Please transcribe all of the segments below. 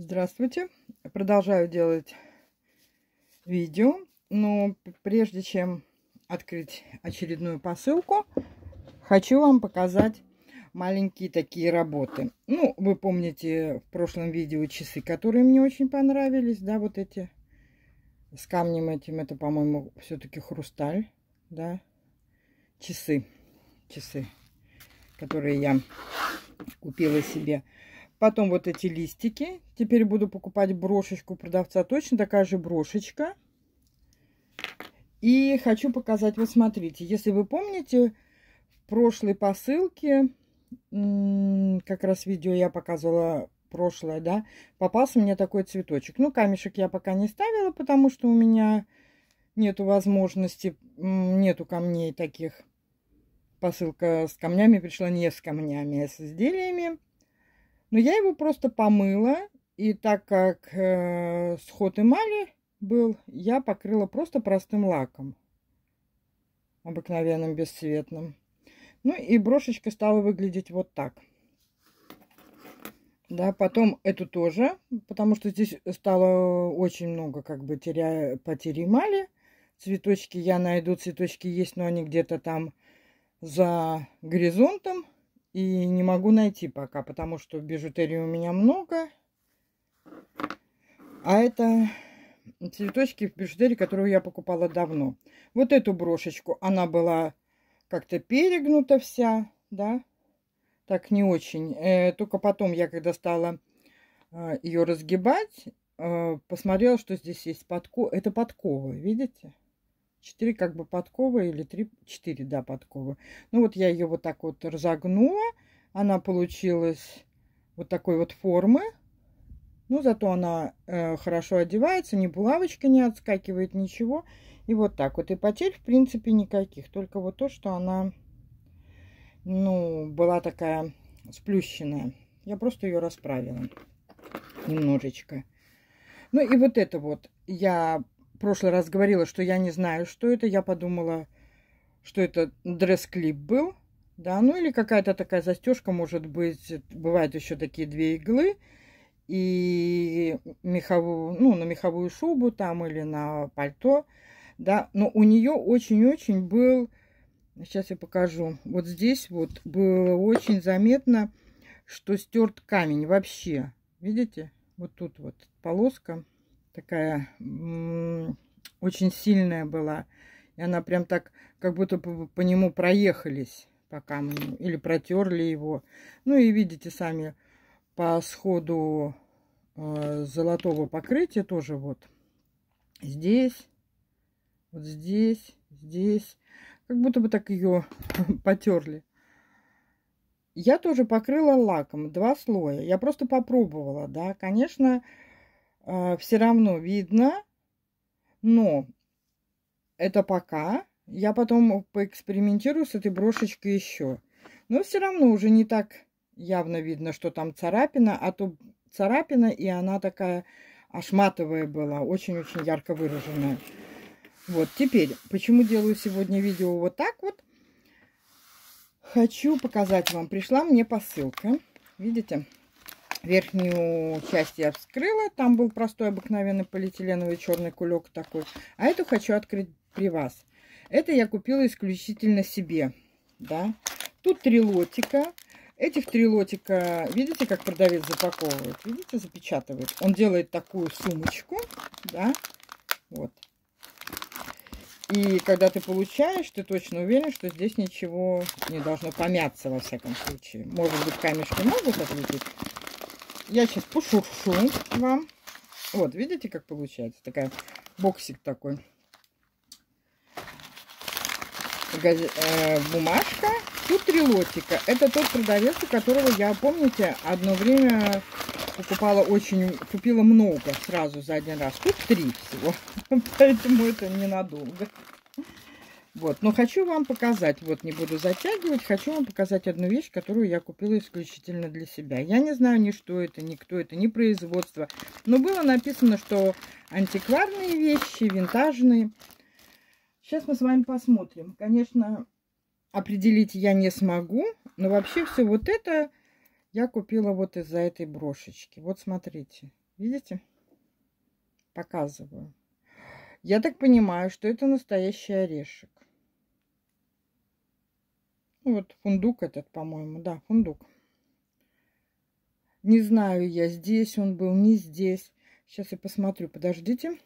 Здравствуйте! Продолжаю делать видео, но прежде чем открыть очередную посылку, хочу вам показать маленькие такие работы. Ну, вы помните в прошлом видео часы, которые мне очень понравились, да, вот эти с камнем этим, это, по-моему, все-таки хрусталь, да, часы, часы, которые я купила себе. Потом вот эти листики. Теперь буду покупать брошечку продавца. Точно такая же брошечка. И хочу показать, вот смотрите, если вы помните, в прошлой посылке, как раз видео я показывала прошлое, да, попался мне такой цветочек. Ну, камешек я пока не ставила, потому что у меня нету возможности, нету камней таких. Посылка с камнями пришла не с камнями, а с изделиями. Но я его просто помыла. И так как э, сход эмали был, я покрыла просто простым лаком. Обыкновенным, бесцветным. Ну и брошечка стала выглядеть вот так. Да, потом эту тоже, потому что здесь стало очень много как бы теря... потери эмали. Цветочки я найду, цветочки есть, но они где-то там за горизонтом. И не могу найти пока, потому что бижутерии у меня много. А это цветочки в бижутерии, которую я покупала давно. Вот эту брошечку, она была как-то перегнута вся, да. Так не очень. Э, только потом я, когда стала э, ее разгибать, э, посмотрела, что здесь есть подкова. Это подкова, видите? Четыре как бы подковы или три, четыре, да, подковы. Ну вот я ее вот так вот разогнула. Она получилась вот такой вот формы. Ну, зато она э, хорошо одевается, ни булавочка не отскакивает, ничего. И вот так вот. И потерь, в принципе, никаких. Только вот то, что она, ну, была такая сплющенная. Я просто ее расправила немножечко. Ну, и вот это вот я прошлый раз говорила, что я не знаю, что это. Я подумала, что это дресс-клип был. Да, ну или какая-то такая застежка, может быть. Бывают еще такие две иглы. И меховую, ну, на меховую шубу там или на пальто. Да, но у нее очень-очень был... Сейчас я покажу. Вот здесь вот было очень заметно, что стерт камень вообще. Видите? Вот тут вот полоска такая очень сильная была. И она прям так, как будто по, по нему проехались по камню или протерли его. Ну и видите сами по сходу э, золотого покрытия тоже вот здесь, вот здесь, здесь. Как будто бы так ее потерли. Я тоже покрыла лаком, два слоя. Я просто попробовала, да. Конечно, все равно видно, но это пока. Я потом поэкспериментирую с этой брошечкой еще. Но все равно уже не так явно видно, что там царапина, а то царапина, и она такая аж матовая была, очень-очень ярко выраженная. Вот, теперь, почему делаю сегодня видео вот так вот? Хочу показать вам. Пришла мне посылка. Видите? Верхнюю часть я вскрыла. Там был простой обыкновенный полиэтиленовый черный кулек такой. А эту хочу открыть при вас. Это я купила исключительно себе. Да. Тут три лотика. Этих три лотика, видите, как продавец запаковывает? Видите, запечатывает. Он делает такую сумочку, да, вот. И когда ты получаешь, ты точно уверен, что здесь ничего не должно помяться, во всяком случае. Может быть, камешки могут отлететь, я сейчас пошуршу вам. Вот, видите, как получается? Такая боксик такой. Э, бумажка. Тут три лотика. Это тот продавец, у которого я, помните, одно время покупала очень, купила много сразу за один раз. Тут три всего. Поэтому это ненадолго. Вот, но хочу вам показать, вот не буду затягивать, хочу вам показать одну вещь, которую я купила исключительно для себя. Я не знаю ни что это, ни кто это, ни производство, но было написано, что антикварные вещи, винтажные. Сейчас мы с вами посмотрим. Конечно, определить я не смогу, но вообще все вот это я купила вот из-за этой брошечки. Вот смотрите, Видите? Показываю. Я так понимаю, что это настоящий орешек. Ну, вот фундук этот, по-моему. Да, фундук. Не знаю я, здесь он был, не здесь. Сейчас я посмотрю, подождите.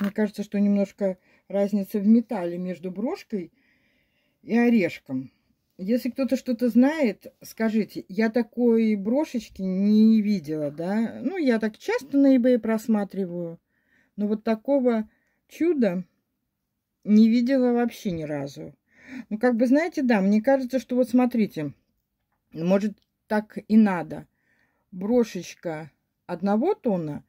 Мне кажется, что немножко разница в металле между брошкой и орешком. Если кто-то что-то знает, скажите. Я такой брошечки не видела, да. Ну, я так часто на eBay просматриваю. Но вот такого чуда не видела вообще ни разу. Ну, как бы, знаете, да, мне кажется, что вот смотрите, может, так и надо. Брошечка одного тона,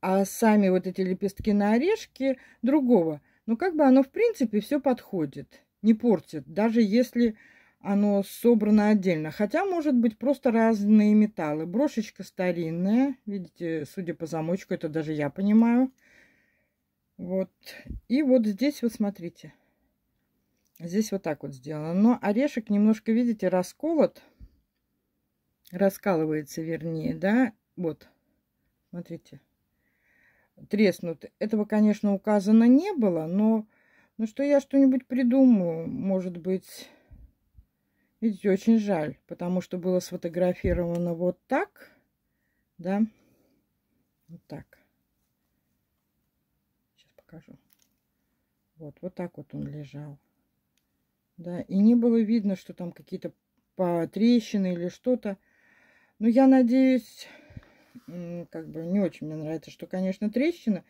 а сами вот эти лепестки на орешке другого. Ну, как бы оно, в принципе, все подходит, не портит, даже если оно собрано отдельно. Хотя, может быть, просто разные металлы. Брошечка старинная, видите, судя по замочку, это даже я понимаю. Вот. И вот здесь вот смотрите. Здесь вот так вот сделано. Но орешек немножко, видите, расколот. Раскалывается, вернее, да. Вот. Смотрите. Треснут. Этого, конечно, указано не было, но ну что я что-нибудь придумаю, может быть... Видите, очень жаль, потому что было сфотографировано вот так, да, вот так. Сейчас покажу. Вот, вот так вот он лежал. Да, и не было видно, что там какие-то трещины или что-то. Но я надеюсь, как бы не очень мне нравится, что, конечно, трещина,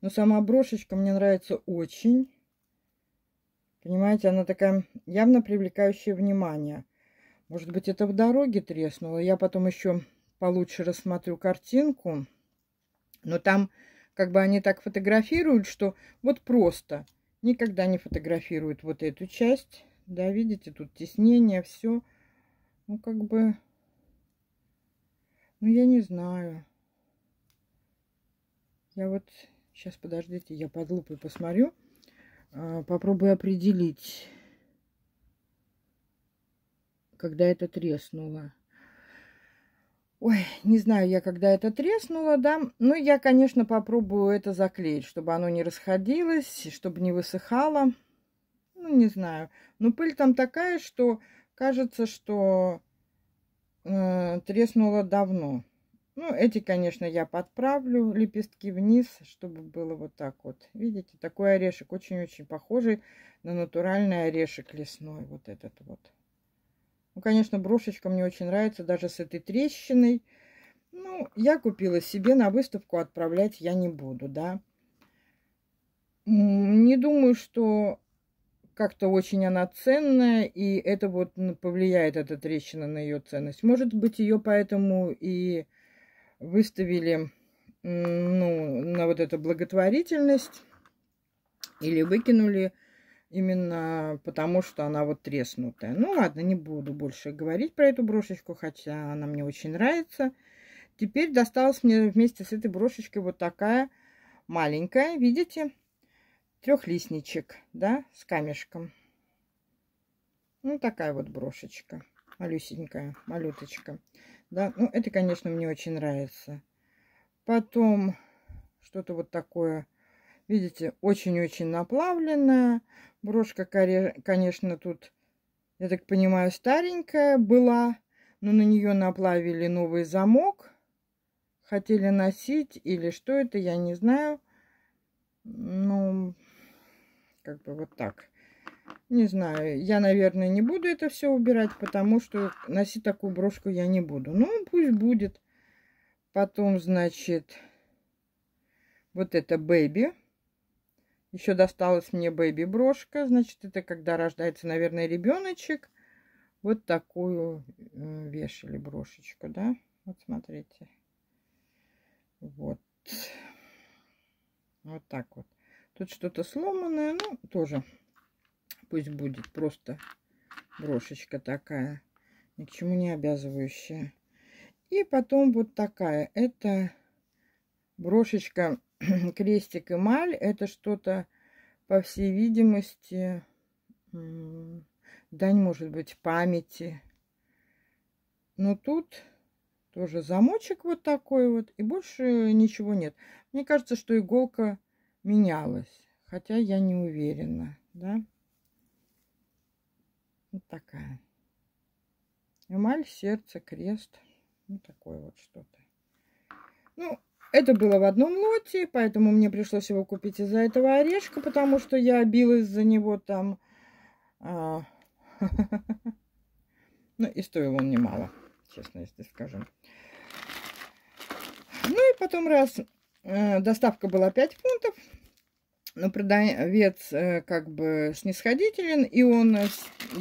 но сама брошечка мне нравится очень. Понимаете, она такая явно привлекающая внимание. Может быть, это в дороге треснуло. Я потом еще получше рассмотрю картинку. Но там как бы они так фотографируют, что вот просто никогда не фотографируют вот эту часть. Да, видите, тут теснение, все. Ну, как бы... Ну, я не знаю. Я вот... Сейчас, подождите, я под лупой посмотрю. А, попробую определить, когда это треснуло. Ой, не знаю я, когда это треснуло, да. Ну, я, конечно, попробую это заклеить, чтобы оно не расходилось, чтобы не высыхало. Ну, не знаю. Но пыль там такая, что кажется, что э, треснуло давно. Ну, эти, конечно, я подправлю лепестки вниз, чтобы было вот так вот. Видите, такой орешек очень-очень похожий на натуральный орешек лесной. Вот этот вот. Ну, конечно, брошечка мне очень нравится, даже с этой трещиной. Ну, я купила себе, на выставку отправлять я не буду, да. Не думаю, что как-то очень она ценная, и это вот повлияет, эта трещина на ее ценность. Может быть, ее поэтому и выставили ну, на вот эту благотворительность или выкинули именно потому, что она вот треснутая. Ну ладно, не буду больше говорить про эту брошечку, хотя она мне очень нравится. Теперь досталась мне вместе с этой брошечкой вот такая маленькая, видите, трехлистничек, да, с камешком. Ну, такая вот брошечка, малюсенькая, малюточка. Да, ну это, конечно, мне очень нравится. Потом что-то вот такое, видите, очень-очень наплавленное. Брошка, конечно, тут, я так понимаю, старенькая была, но на нее наплавили новый замок. Хотели носить или что это, я не знаю. Ну, как бы вот так. Не знаю, я, наверное, не буду это все убирать, потому что носить такую брошку я не буду. Ну, пусть будет. Потом, значит, вот это бэби. Еще досталась мне бэби брошка. Значит, это когда рождается, наверное, ребеночек. Вот такую э, вешали брошечку, да? Вот смотрите. Вот. Вот так вот. Тут что-то сломанное, ну, тоже Пусть будет просто брошечка такая, ни к чему не обязывающая. И потом вот такая. Это брошечка крестик эмаль. Это что-то, по всей видимости, дань, может быть, памяти. Но тут Тоже замочек вот такой вот. И больше ничего нет. Мне кажется, что иголка менялась. Хотя я не уверена, да. Вот такая. Эмаль, сердце, крест. Ну, такое вот что-то. Ну, это было в одном лоте, поэтому мне пришлось его купить из-за этого орешка, потому что я билась за него там. А... Ну, и стоил он немало, честно, если скажем. Ну, и потом раз э, доставка была 5 фунтов, но продавец э, как бы снисходителен, и он, э,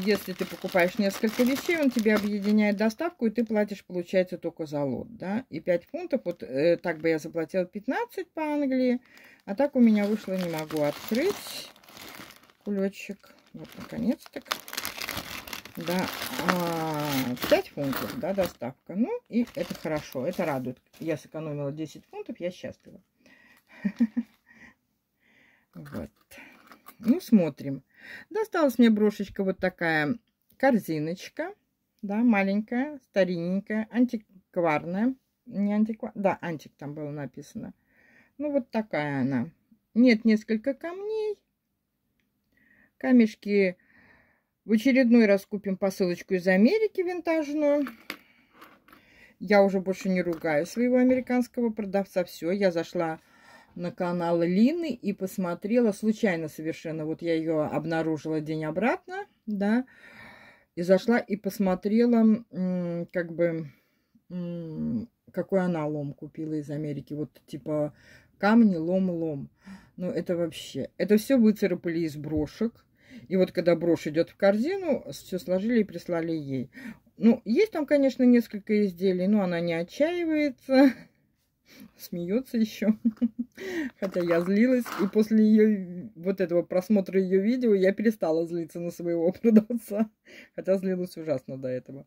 если ты покупаешь несколько вещей, он тебе объединяет доставку, и ты платишь, получается, только за лот, да, и 5 фунтов, вот э, так бы я заплатила 15 по Англии, а так у меня вышло, не могу открыть. Кулечек, вот, наконец-то, да, а, 5 фунтов, да, доставка, ну, и это хорошо, это радует, я сэкономила 10 фунтов, я счастлива. Вот. Ну, смотрим. Досталась мне брошечка вот такая корзиночка. Да, маленькая, старинненькая, антикварная. Не антиквар, да, антик там было написано. Ну, вот такая она. Нет, несколько камней. Камешки в очередной раз купим посылочку из Америки винтажную. Я уже больше не ругаю своего американского продавца. Все, я зашла на канал Лины и посмотрела случайно совершенно. Вот я ее обнаружила день обратно, да, и зашла и посмотрела, как бы, какой она лом купила из Америки. Вот типа камни, лом, лом. Ну, это вообще, это все выцарапали из брошек. И вот когда брошь идет в корзину, все сложили и прислали ей. Ну, есть там, конечно, несколько изделий, но она не отчаивается смеется еще. Хотя я злилась. И после ее вот этого просмотра ее видео я перестала злиться на своего продавца. Хотя злилась ужасно до этого.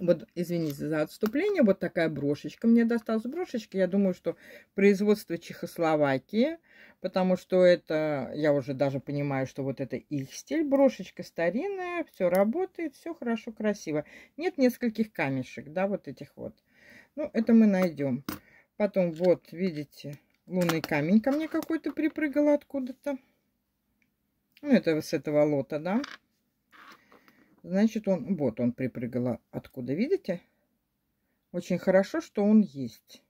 Вот, извините за отступление, вот такая брошечка мне досталась. Брошечка, я думаю, что производство Чехословакии, потому что это, я уже даже понимаю, что вот это их стиль. Брошечка старинная, все работает, все хорошо, красиво. Нет нескольких камешек, да, вот этих вот. Ну, это мы найдем. Потом вот, видите, лунный камень ко мне какой-то припрыгал откуда-то. Ну, это с этого лота, да. Значит, он, вот он припрыгал откуда, видите? Очень хорошо, что он есть.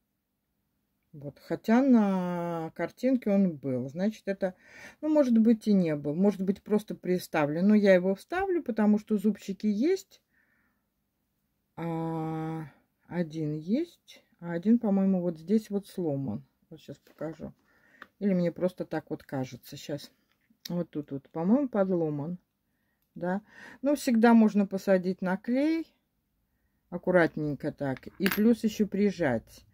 Вот, хотя на картинке он был. Значит, это, ну, может быть, и не был. Может быть, просто приставлен. Но я его вставлю, потому что зубчики есть. А, один есть. А один, по-моему, вот здесь вот сломан. Вот сейчас покажу. Или мне просто так вот кажется. Сейчас. Вот тут вот, по-моему, подломан. Да. Ну, всегда можно посадить на клей. Аккуратненько так. И плюс еще прижать.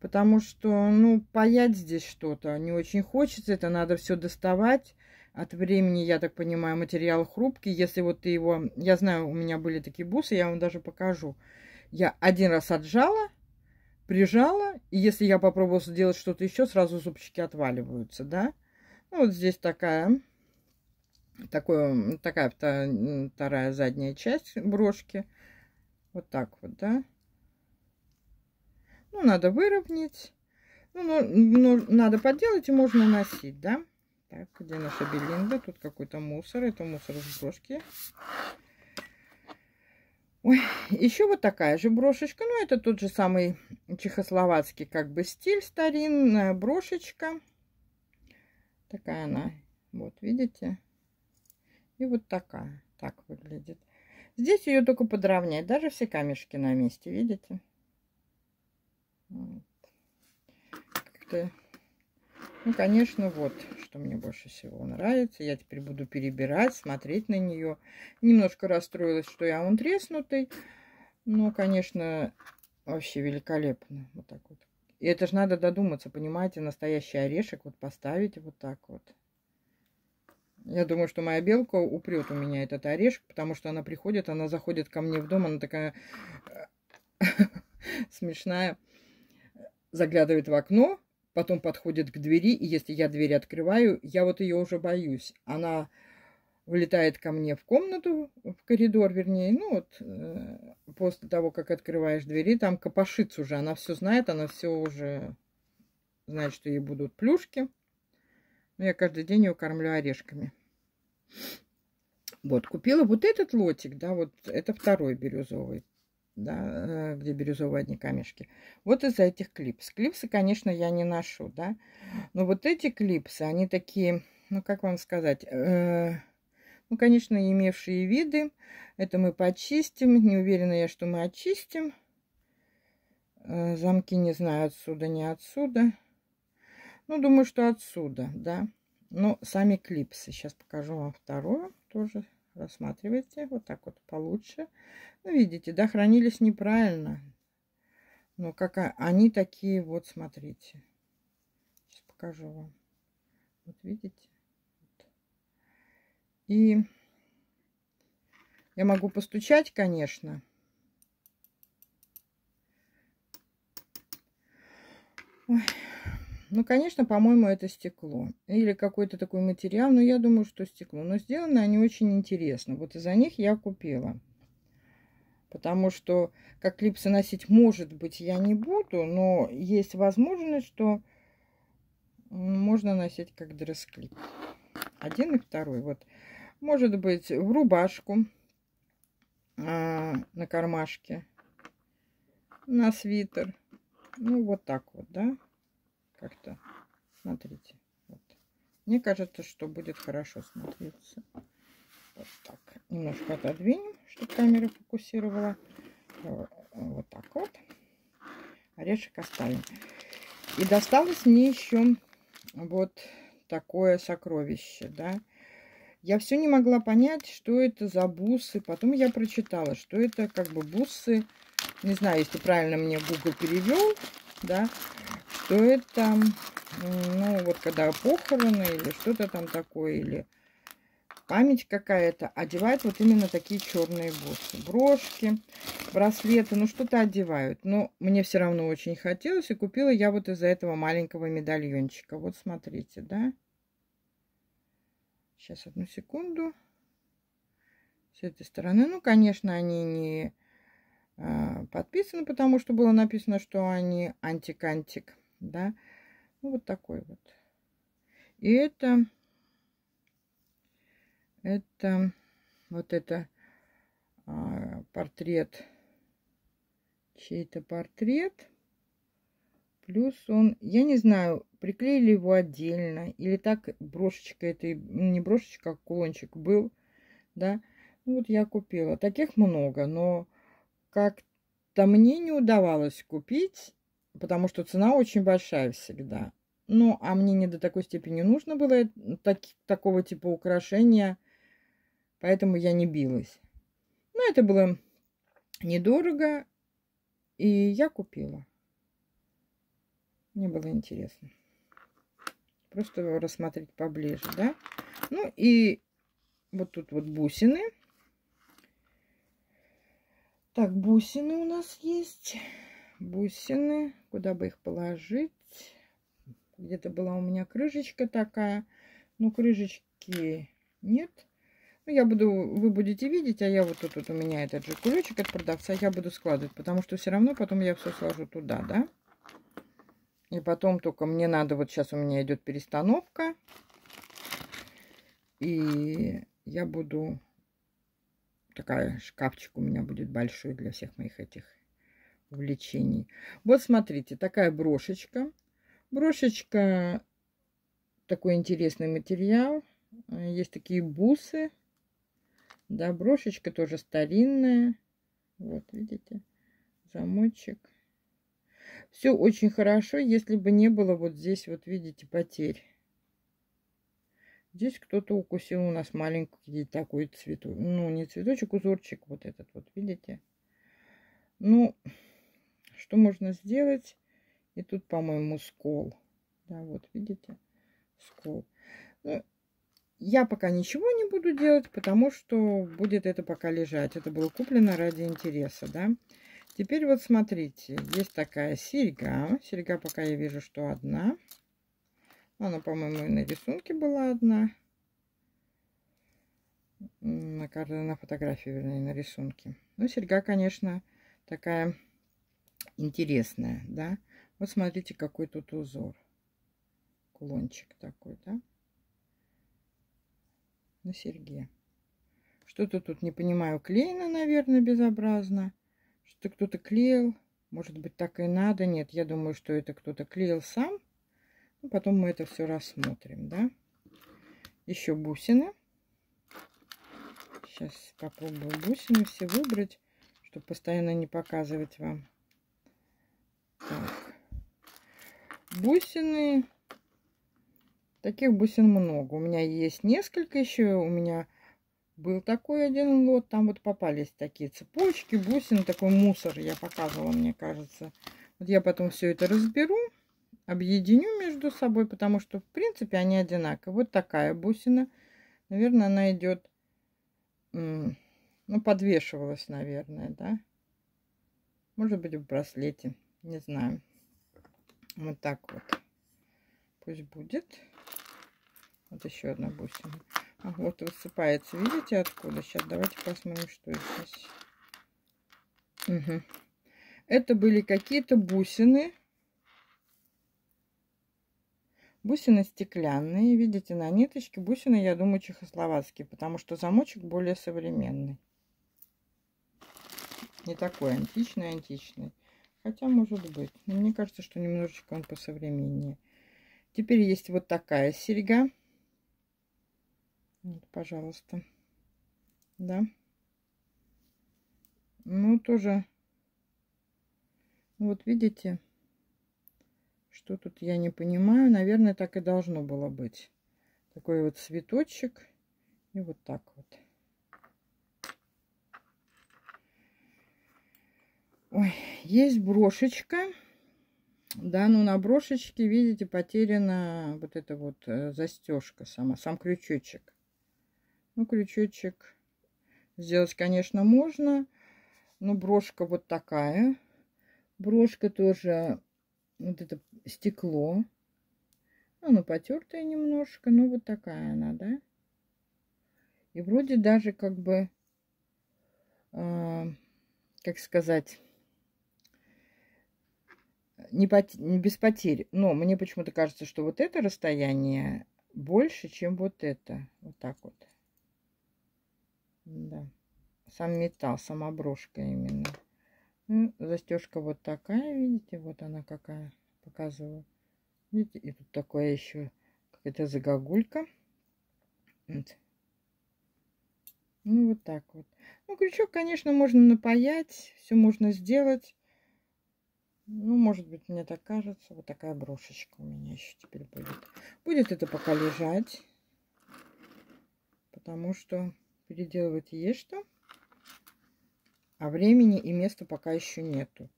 Потому что, ну, паять здесь что-то не очень хочется. Это надо все доставать. От времени, я так понимаю, материал хрупкий. Если вот ты его... Я знаю, у меня были такие бусы, я вам даже покажу. Я один раз отжала, прижала, и если я попробую сделать что-то еще, сразу зубчики отваливаются, да. Ну, вот здесь такая, такое, такая вторая задняя часть брошки. Вот так вот, да. Ну, надо выровнять. Ну, ну, ну, надо поделать и можно носить, да. Так, где наша Белинда? Тут какой-то мусор. Это мусор из брошки. Ой, еще вот такая же брошечка. Ну, это тот же самый чехословацкий как бы стиль, старинная брошечка. Такая она. Вот, видите? И вот такая. Так выглядит. Здесь ее только подровнять. Даже все камешки на месте, видите? Вот. Как-то ну, конечно, вот, что мне больше всего нравится. Я теперь буду перебирать, смотреть на нее. Немножко расстроилась, что я он треснутый. Но, конечно, вообще великолепно. Вот так вот. И это же надо додуматься, понимаете, настоящий орешек вот поставить вот так вот. Я думаю, что моя белка упрет у меня этот орешек, потому что она приходит, она заходит ко мне в дом, она такая смешная, заглядывает в окно, потом подходит к двери, и если я дверь открываю, я вот ее уже боюсь. Она вылетает ко мне в комнату, в коридор, вернее, ну вот э, после того, как открываешь двери, там копошится уже, она все знает, она все уже знает, что ей будут плюшки. Но я каждый день ее кормлю орешками. Вот, купила вот этот лотик, да, вот это второй бирюзовый, да, э, где бирюзовые одни камешки. Вот из-за этих клипс. Клипсы, конечно, я не ношу, да, но вот эти клипсы, они такие, ну, как вам сказать, э ну, конечно, имевшие виды. Это мы почистим. Не уверена я, что мы очистим. Э, замки не знаю, отсюда, не отсюда. Ну, думаю, что отсюда, да. Но сами клипсы. Сейчас покажу вам вторую. Тоже рассматривайте. Вот так вот получше. Ну, видите, да, хранились неправильно. Но как они такие, вот, смотрите. Сейчас покажу вам. Вот видите? И я могу постучать, конечно. Ой. Ну, конечно, по-моему, это стекло. Или какой-то такой материал. Но я думаю, что стекло. Но сделаны они очень интересно. Вот из-за них я купила. Потому что как клипсы носить, может быть, я не буду. Но есть возможность, что можно носить как дресс-клип. Один и второй. Вот может быть, в рубашку а, на кармашке, на свитер. Ну, вот так вот, да? Как-то, смотрите. Вот. Мне кажется, что будет хорошо смотреться. Вот так. Немножко отодвинем, чтобы камера фокусировала. Вот так вот. Орешек оставим. И досталось мне еще вот такое сокровище, да. Я все не могла понять, что это за бусы. Потом я прочитала, что это как бы бусы, не знаю, если правильно мне Google перевел, да, что это, ну, вот когда похороны или что-то там такое, или память какая-то, одевают вот именно такие черные бусы. Брошки, браслеты, ну, что-то одевают. Но мне все равно очень хотелось, и купила я вот из-за этого маленького медальончика. Вот смотрите, да. Сейчас, одну секунду. С этой стороны. Ну, конечно, они не э, подписаны, потому что было написано, что они антикантик. Да. Ну, вот такой вот. И это... Это... Вот это э, портрет. Чей-то портрет. Плюс он, я не знаю, приклеили его отдельно. Или так брошечка, это не брошечка, а кулончик был. Да. Ну, вот я купила. Таких много, но как-то мне не удавалось купить, потому что цена очень большая всегда. Ну, а мне не до такой степени нужно было так, такого типа украшения, поэтому я не билась. Но это было недорого, и я купила. Мне было интересно. Просто его рассмотреть поближе, да? Ну и вот тут вот бусины. Так, бусины у нас есть. Бусины. Куда бы их положить? Где-то была у меня крышечка такая. Ну, крышечки нет. Ну, я буду, вы будете видеть, а я вот тут вот у меня этот же кулечек от продавца, я буду складывать, потому что все равно потом я все сложу туда, да? И потом только мне надо, вот сейчас у меня идет перестановка. И я буду, такая шкафчик у меня будет большой для всех моих этих увлечений. Вот смотрите, такая брошечка. Брошечка, такой интересный материал. Есть такие бусы. Да, брошечка тоже старинная. Вот, видите, замочек. Все очень хорошо, если бы не было вот здесь, вот видите, потерь. Здесь кто-то укусил у нас маленький такой цветок. Ну, не цветочек, узорчик вот этот вот, видите? Ну, что можно сделать? И тут, по-моему, скол. Да, вот, видите? Скол. Ну, я пока ничего не буду делать, потому что будет это пока лежать. Это было куплено ради интереса, да? Теперь вот смотрите, есть такая серьга. Серьга пока я вижу, что одна. Она, по-моему, и на рисунке была одна. На, на фотографии, вернее, на рисунке. Ну, серьга, конечно, такая интересная, да. Вот смотрите, какой тут узор. Кулончик такой, да. На серьге. Что-то тут, не понимаю, клеено, наверное, безобразно. Что кто-то клеил. Может быть, так и надо. Нет, я думаю, что это кто-то клеил сам. Ну, потом мы это все рассмотрим, да. Еще бусины. Сейчас попробую бусины все выбрать, чтобы постоянно не показывать вам. Так. Бусины. Таких бусин много. У меня есть несколько еще. У меня был такой один лот. Там вот попались такие цепочки, бусины. Такой мусор я показывала, мне кажется. Вот я потом все это разберу. Объединю между собой, потому что, в принципе, они одинаковые. Вот такая бусина. Наверное, она идет ну, подвешивалась, наверное, да. Может быть, в браслете. Не знаю. Вот так вот. Пусть будет. Вот еще одна бусина. А вот высыпается. Видите, откуда? Сейчас давайте посмотрим, что здесь. Угу. Это были какие-то бусины. Бусины стеклянные, видите, на ниточке. Бусины, я думаю, чехословацкие, потому что замочек более современный. Не такой античный, античный. Хотя, может быть. Но мне кажется, что немножечко он посовременнее. Теперь есть вот такая серьга. Вот, пожалуйста. Да. Ну, тоже. Вот видите, что тут я не понимаю. Наверное, так и должно было быть. Такой вот цветочек. И вот так вот. Ой, есть брошечка. Да, ну на брошечке, видите, потеряна вот эта вот э, застежка сама, сам крючочек. Ну, крючочек сделать, конечно, можно. Но брошка вот такая. Брошка тоже вот это стекло. Оно потертое немножко, но вот такая она, да. И вроде даже как бы, э, как сказать, не, пот... не без потерь. Но мне почему-то кажется, что вот это расстояние больше, чем вот это. Вот так вот. Да. Сам металл, сама брошка именно. Ну, застежка вот такая, видите, вот она какая, показываю. Видите, и тут такое еще какая-то загогулька. Вот. Ну, вот так вот. Ну, крючок, конечно, можно напаять, все можно сделать. Ну, может быть, мне так кажется. Вот такая брошечка у меня еще теперь будет. Будет это пока лежать. Потому что переделывать есть что а времени и места пока еще нету.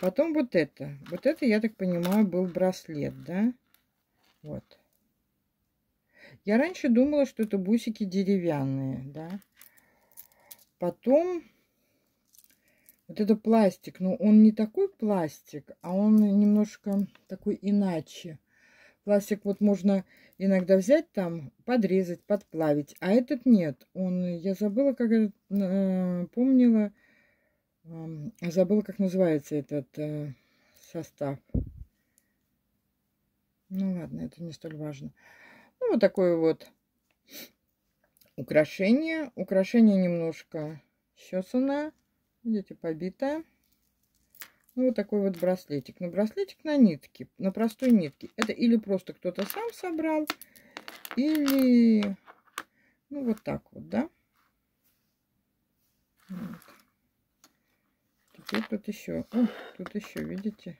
Потом вот это. Вот это, я так понимаю, был браслет, да? Вот. Я раньше думала, что это бусики деревянные, да? Потом вот это пластик. Но он не такой пластик, а он немножко такой иначе. Пластик вот можно иногда взять там, подрезать, подплавить. А этот нет. Он, я забыла, как э, помнила, Забыла, как называется этот э, состав. Ну ладно, это не столь важно. Ну, вот такое вот украшение. Украшение немножко щесанное. Видите, побитое. Ну, вот такой вот браслетик. Но браслетик на нитке, на простой нитке. Это или просто кто-то сам собрал, или, ну, вот так вот, да. Вот. Теперь тут еще, о, тут еще, видите,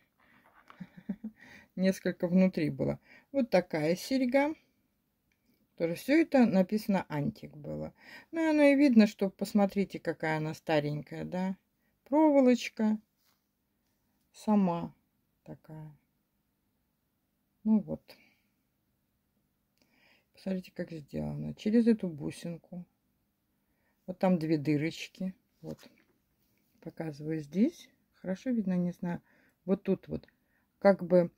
несколько внутри было. Вот такая серьга. Тоже все это написано антик было. Ну, оно и видно, что посмотрите, какая она старенькая, да. Проволочка сама такая. Ну вот. Посмотрите, как сделано. Через эту бусинку. Вот там две дырочки. Вот показываю здесь. Хорошо видно, не знаю. Вот тут вот как бы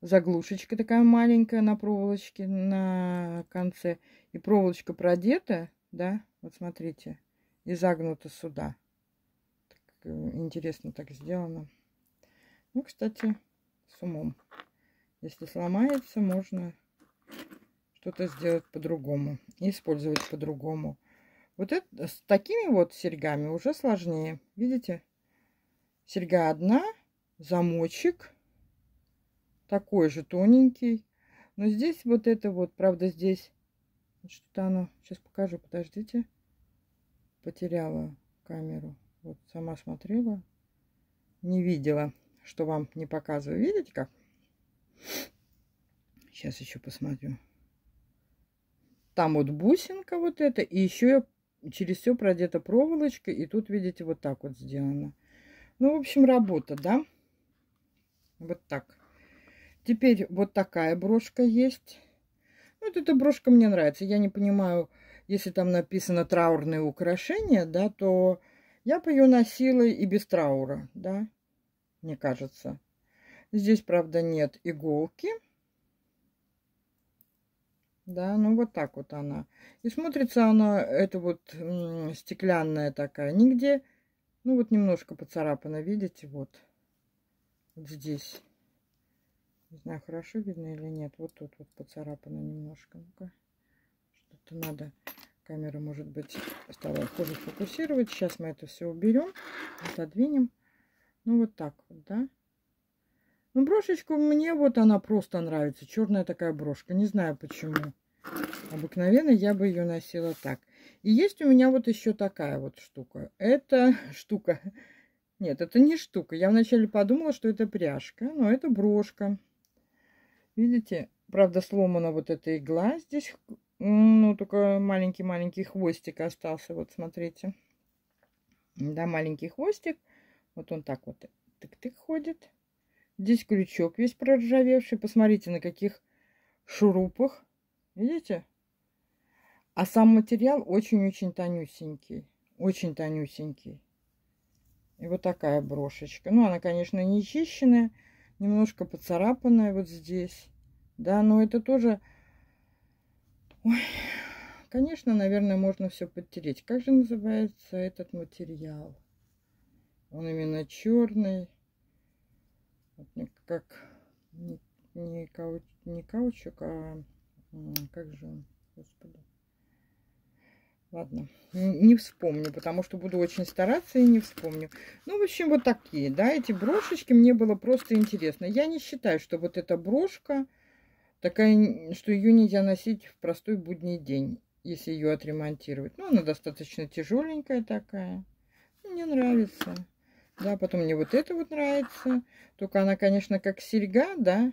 заглушечка такая маленькая на проволочке на конце. И проволочка продета, да, Вот смотрите. И загнуто сюда. Так, э, интересно так сделано. Ну, кстати, с умом. Если сломается, можно что-то сделать по-другому. Использовать по-другому. Вот это с такими вот серьгами уже сложнее. Видите? Серьга одна, замочек такой же тоненький. Но здесь вот это вот, правда, здесь что-то оно, сейчас покажу, подождите. Потеряла камеру. Вот сама смотрела, не видела, что вам не показываю. Видите как? Сейчас еще посмотрю. Там вот бусинка вот эта, и еще через все продета проволочка, и тут, видите, вот так вот сделано. Ну, в общем, работа, да? Вот так. Теперь вот такая брошка есть. Вот эта брошка мне нравится. Я не понимаю, если там написано траурные украшения, да, то я бы ее носила и без траура, да, мне кажется. Здесь, правда, нет иголки. Да, ну вот так вот она. И смотрится она, это вот стеклянная такая. Нигде, ну вот немножко поцарапана, видите, вот. Вот здесь. Не знаю, хорошо видно или нет. Вот тут вот поцарапано немножко. Ну-ка. Что-то надо. Камера, может быть, стала хуже фокусировать. Сейчас мы это все уберем. Отодвинем. Ну, вот так вот, да. Ну, брошечку мне вот она просто нравится. Черная такая брошка. Не знаю почему. Обыкновенно я бы ее носила так. И есть у меня вот еще такая вот штука. Это штука. Нет, это не штука. Я вначале подумала, что это пряжка, но это брошка. Видите? Правда, сломана вот эта игла здесь. Ну, только маленький-маленький хвостик остался. Вот, смотрите. Да, маленький хвостик. Вот он так вот тык-тык ходит. Здесь крючок весь проржавевший. Посмотрите, на каких шурупах. Видите? А сам материал очень-очень тонюсенький. Очень тонюсенький. И вот такая брошечка. Ну, она, конечно, не чищенная немножко поцарапанная вот здесь. Да, но это тоже... Ой, конечно, наверное, можно все подтереть. Как же называется этот материал? Он именно черный. Вот как не, не, кауч, не каучук, а как же он, господи. Ладно, не вспомню, потому что буду очень стараться и не вспомню. Ну, в общем, вот такие, да, эти брошечки мне было просто интересно. Я не считаю, что вот эта брошка такая, что ее нельзя носить в простой будний день, если ее отремонтировать. Ну, она достаточно тяжеленькая такая. Мне нравится. Да, потом мне вот это вот нравится. Только она, конечно, как серьга, да.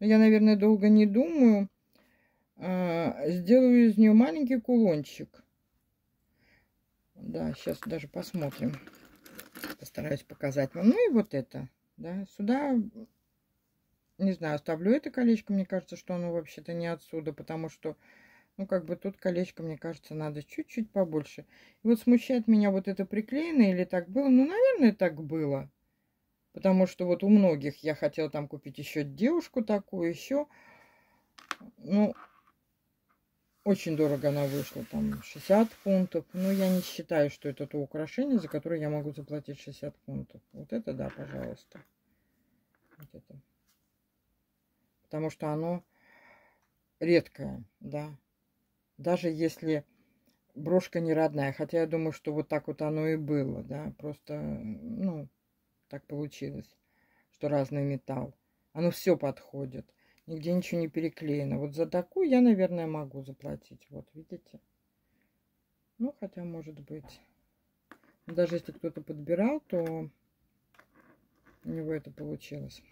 Но я, наверное, долго не думаю а, сделаю из нее маленький кулончик. Да, сейчас даже посмотрим. Постараюсь показать вам. Ну и вот это. Да, сюда, не знаю, оставлю это колечко. Мне кажется, что оно вообще-то не отсюда, потому что, ну, как бы тут колечко, мне кажется, надо чуть-чуть побольше. И вот смущает меня вот это приклеено или так было. Ну, наверное, так было. Потому что вот у многих я хотела там купить еще девушку такую, еще. Ну, очень дорого она вышла, там 60 фунтов. Но я не считаю, что это то украшение, за которое я могу заплатить 60 фунтов. Вот это да, пожалуйста. Вот это. Потому что оно редкое, да. Даже если брошка не родная. Хотя я думаю, что вот так вот оно и было, да. Просто, ну, так получилось, что разный металл. Оно все подходит. Нигде ничего не переклеено. Вот за такую я, наверное, могу заплатить. Вот, видите? Ну, хотя, может быть. Даже если кто-то подбирал, то у него это получилось.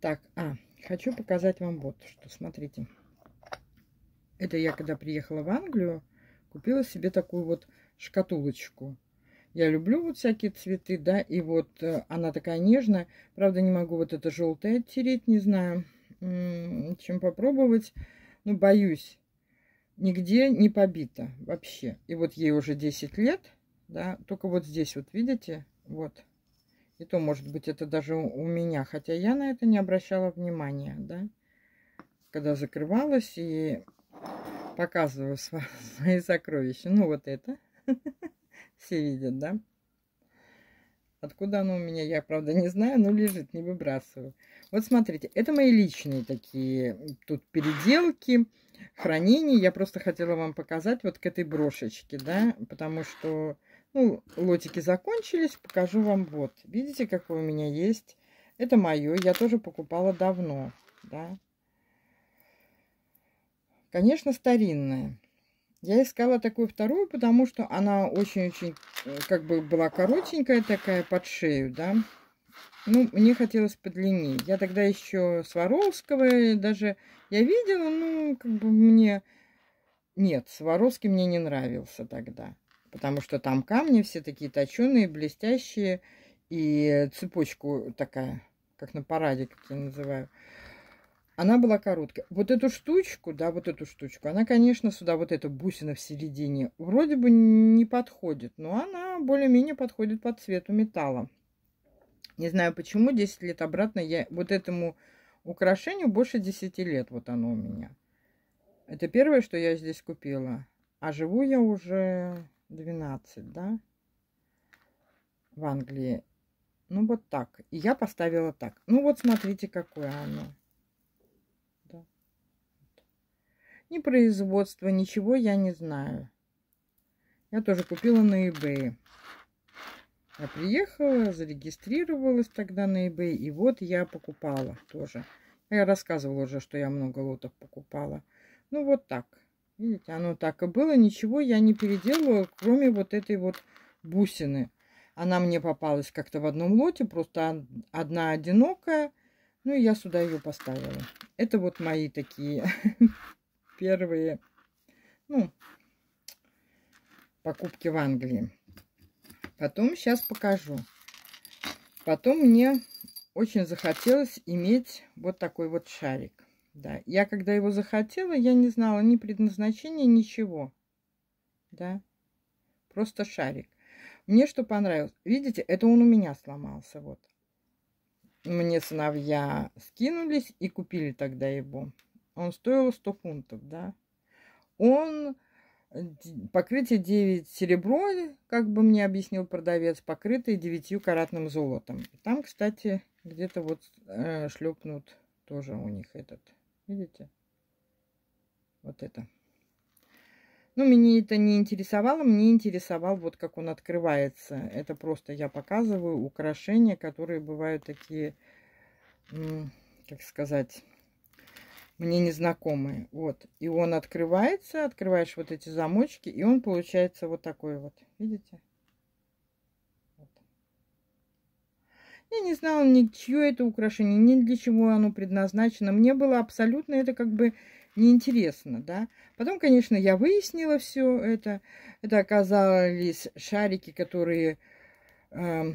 Так, а, хочу показать вам вот что. Смотрите. Это я, когда приехала в Англию, купила себе такую вот шкатулочку. Я люблю вот всякие цветы, да, и вот э, она такая нежная. Правда, не могу вот это желтое оттереть, не знаю чем попробовать. Ну, боюсь, нигде не побита вообще. И вот ей уже 10 лет, да, только вот здесь вот, видите, вот. И то, может быть, это даже у меня, хотя я на это не обращала внимания, да. Когда закрывалась, и показываю свои сокровища. Ну, вот это. Все видят, да? Откуда оно у меня, я, правда, не знаю, но лежит, не выбрасываю. Вот смотрите, это мои личные такие тут переделки, хранения. Я просто хотела вам показать вот к этой брошечке, да, потому что, ну, лотики закончились, покажу вам вот. Видите, какой у меня есть? Это мое, я тоже покупала давно, да. Конечно, старинная. Я искала такую вторую, потому что она очень-очень, э, как бы, была коротенькая такая, под шею, да. Ну, мне хотелось подлиннее. Я тогда еще Сваровского даже я видела, ну, как бы мне... Нет, Сваровский мне не нравился тогда. Потому что там камни все такие точеные, блестящие. И цепочку такая, как на параде, как я называю она была короткая. Вот эту штучку, да, вот эту штучку, она, конечно, сюда вот эта бусина в середине вроде бы не подходит, но она более-менее подходит по цвету металла. Не знаю почему, 10 лет обратно я вот этому украшению больше 10 лет вот оно у меня. Это первое, что я здесь купила. А живу я уже 12, да, в Англии. Ну, вот так. И я поставила так. Ну, вот смотрите, какое оно. Ни производства, ничего я не знаю. Я тоже купила на eBay. Я приехала, зарегистрировалась тогда на eBay, и вот я покупала тоже. Я рассказывала уже, что я много лотов покупала. Ну, вот так. Видите, оно так и было. Ничего я не переделывала, кроме вот этой вот бусины. Она мне попалась как-то в одном лоте, просто одна одинокая. Ну, и я сюда ее поставила. Это вот мои такие первые, ну, покупки в Англии. Потом сейчас покажу. Потом мне очень захотелось иметь вот такой вот шарик. Да, я когда его захотела, я не знала ни предназначения, ничего. Да, просто шарик. Мне что понравилось, видите, это он у меня сломался, вот. Мне сыновья скинулись и купили тогда его. Он стоил 100 фунтов, да. Он покрытие 9 серебро, как бы мне объяснил продавец, покрытый 9 каратным золотом. Там, кстати, где-то вот э, шлепнут тоже у них этот. Видите? Вот это. Ну, меня это не интересовало, мне интересовал вот как он открывается. Это просто я показываю украшения, которые бывают такие, как сказать, мне незнакомые. Вот. И он открывается, открываешь вот эти замочки, и он получается вот такой вот. Видите? Я не знала ни чье это украшение, ни для чего оно предназначено. Мне было абсолютно это как бы неинтересно, да. Потом, конечно, я выяснила все это. Это оказались шарики, которые э,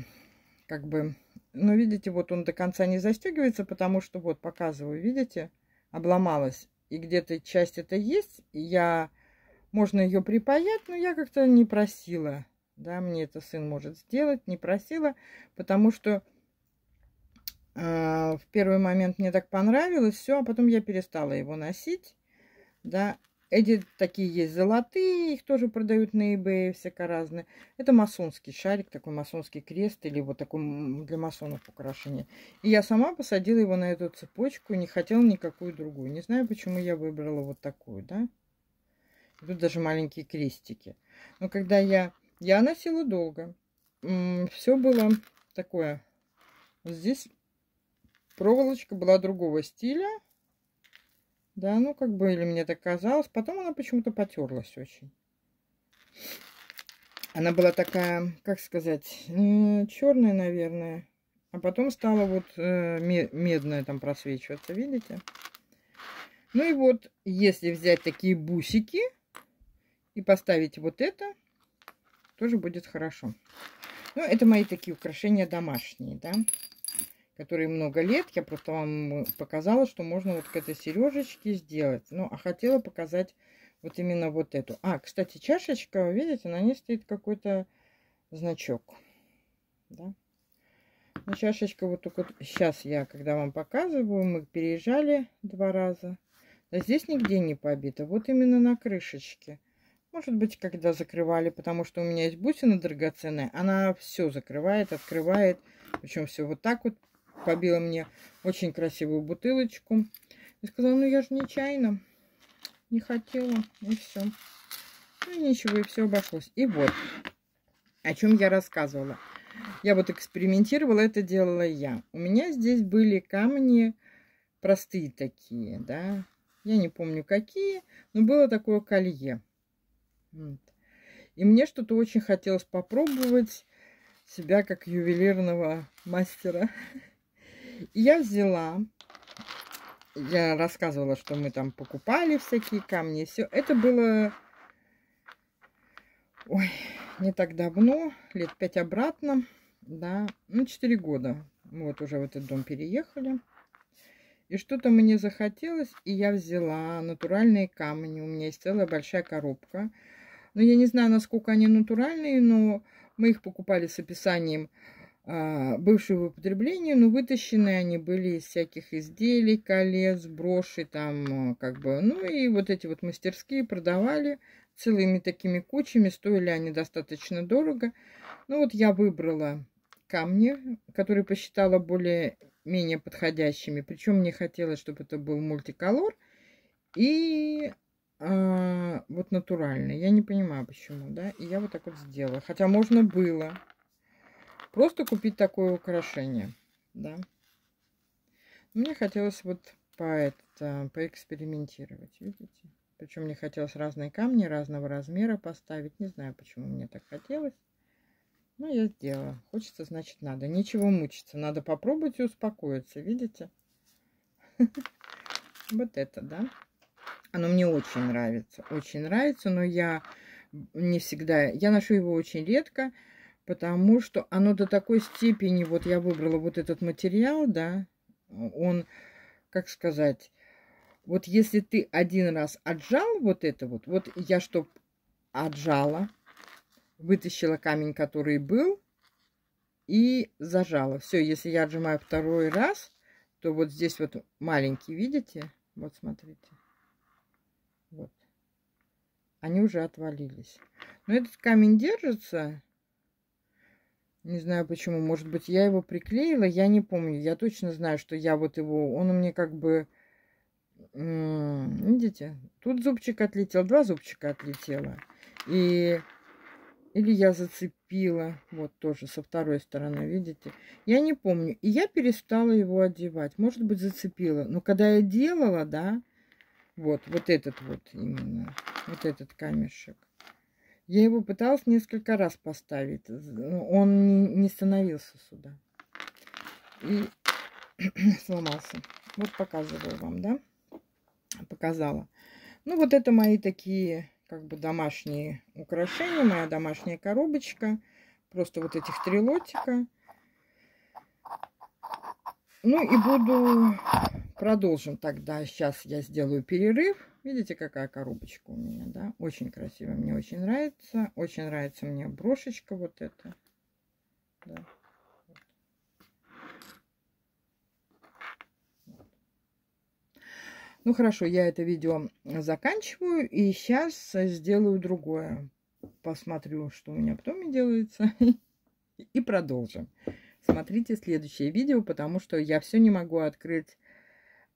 как бы... Ну, видите, вот он до конца не застегивается, потому что, вот, показываю, видите? обломалась, и где-то часть это есть, я, можно ее припаять, но я как-то не просила, да, мне это сын может сделать, не просила, потому что в первый момент мне так понравилось, все, а потом я перестала его носить, да, эти такие есть золотые, их тоже продают на eBay всяко разные. Это масонский шарик, такой масонский крест или вот такой для масонов украшение. И я сама посадила его на эту цепочку, не хотела никакую другую. Не знаю, почему я выбрала вот такую, да. Тут даже маленькие крестики. Но когда я... Я носила долго. Все было такое. Здесь проволочка была другого стиля. Да, ну как бы, или мне так казалось. Потом она почему-то потерлась очень. Она была такая, как сказать, черная, наверное. А потом стала вот э, медная там просвечиваться, видите? Ну и вот, если взять такие бусики и поставить вот это, тоже будет хорошо. Ну, это мои такие украшения домашние, да которые много лет. Я просто вам показала, что можно вот к этой сережечке сделать. Ну, а хотела показать вот именно вот эту. А, кстати, чашечка, видите, на ней стоит какой-то значок. Да? Ну, чашечка вот только сейчас я, когда вам показываю, мы переезжали два раза. Да здесь нигде не побито. Вот именно на крышечке. Может быть, когда закрывали, потому что у меня есть бусина драгоценная. Она все закрывает, открывает. Причем все вот так вот. Побила мне очень красивую бутылочку. И сказала, ну я же нечаянно. Не хотела. И все. Ну ничего, и все обошлось. И вот, о чем я рассказывала. Я вот экспериментировала, это делала я. У меня здесь были камни простые такие, да. Я не помню какие, но было такое колье. Вот. И мне что-то очень хотелось попробовать себя как ювелирного мастера. Я взяла, я рассказывала, что мы там покупали всякие камни. Все это было, ой, не так давно, лет пять обратно, да, ну, четыре года. Вот уже в этот дом переехали. И что-то мне захотелось, и я взяла натуральные камни. У меня есть целая большая коробка. Но я не знаю, насколько они натуральные, но мы их покупали с описанием а, бывшего употребления, но вытащены они были из всяких изделий, колец, броши, там, как бы, ну и вот эти вот мастерские продавали целыми такими кучами, стоили они достаточно дорого. Ну вот я выбрала камни, которые посчитала более-менее подходящими. Причем мне хотелось, чтобы это был мультиколор и а, вот натуральный. Я не понимаю, почему, да. И я вот так вот сделала. Хотя можно было просто купить такое украшение, да. Мне хотелось вот по это, поэкспериментировать, видите. Причем мне хотелось разные камни разного размера поставить. Не знаю, почему мне так хотелось. Ну, я сделала. Хочется, значит, надо. Ничего мучиться. Надо попробовать и успокоиться. Видите? Вот это, да? Оно мне очень нравится. Очень нравится, но я не всегда... Я ношу его очень редко, потому что оно до такой степени... Вот я выбрала вот этот материал, да? Он, как сказать... Вот если ты один раз отжал вот это вот, вот я чтоб отжала, вытащила камень, который был, и зажала. Все, если я отжимаю второй раз, то вот здесь вот маленький, видите? Вот смотрите. Вот. Они уже отвалились. Но этот камень держится. Не знаю почему. Может быть, я его приклеила. Я не помню. Я точно знаю, что я вот его... Он у меня как бы... Видите? Тут зубчик отлетел. Два зубчика отлетело. И или я зацепила. Вот тоже со второй стороны, видите? Я не помню. И я перестала его одевать. Может быть, зацепила. Но когда я делала, да, вот, вот этот вот именно, вот этот камешек. Я его пыталась несколько раз поставить. Он не становился сюда. И сломался. Вот показываю вам, да? Показала. Ну, вот это мои такие как бы домашние украшения, моя домашняя коробочка. Просто вот этих три лотика. Ну и буду... Продолжим тогда. Сейчас я сделаю перерыв. Видите, какая коробочка у меня, да? Очень красиво. Мне очень нравится. Очень нравится мне брошечка вот эта. Да. Ну хорошо, я это видео заканчиваю. И сейчас сделаю другое. Посмотрю, что у меня потом делается. И продолжим. Смотрите следующее видео, потому что я все не могу открыть,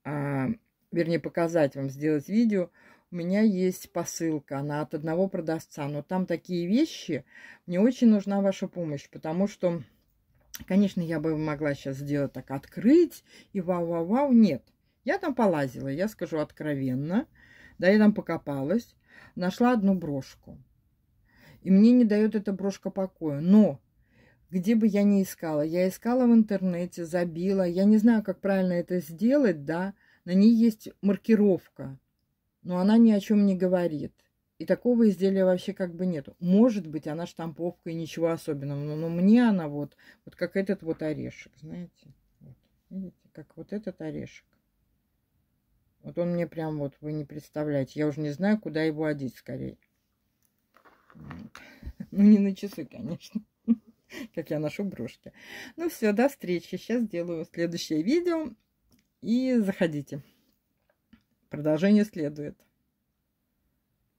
а, вернее показать вам, сделать видео. У меня есть посылка, она от одного продавца, но там такие вещи, мне очень нужна ваша помощь, потому что, конечно, я бы могла сейчас сделать так, открыть и вау-вау-вау, нет. Я там полазила, я скажу откровенно. Да, я там покопалась. Нашла одну брошку. И мне не дает эта брошка покоя. Но где бы я ни искала, я искала в интернете, забила. Я не знаю, как правильно это сделать, да. На ней есть маркировка, но она ни о чем не говорит. И такого изделия вообще как бы нету. Может быть, она штамповка и ничего особенного, но, но мне она вот, вот как этот вот орешек, знаете. Вот, видите, как вот этот орешек. Вот он мне прям вот, вы не представляете. Я уже не знаю, куда его одеть скорее. Ну, не на часы, конечно. Как я ношу брошки. Ну, все, до встречи. Сейчас сделаю следующее видео. И заходите. Продолжение следует.